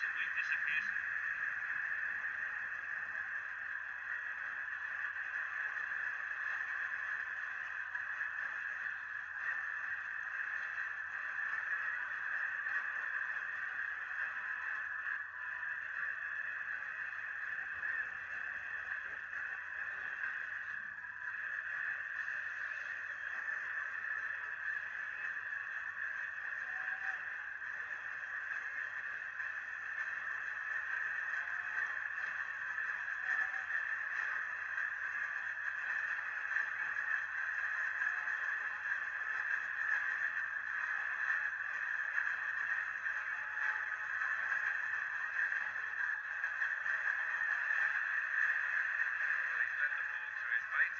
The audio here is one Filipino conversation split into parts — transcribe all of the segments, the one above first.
to witness a case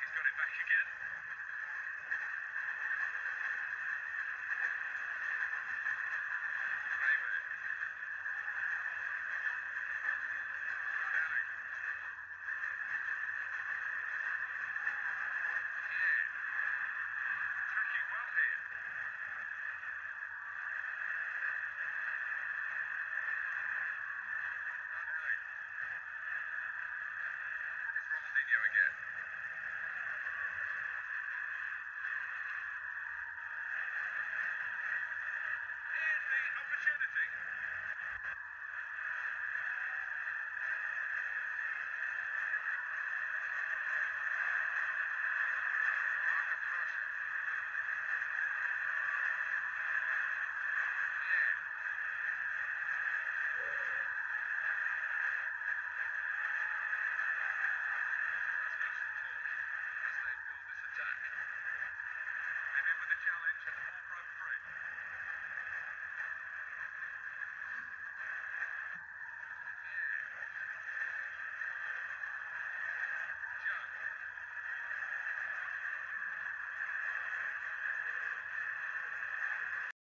He's got it back again.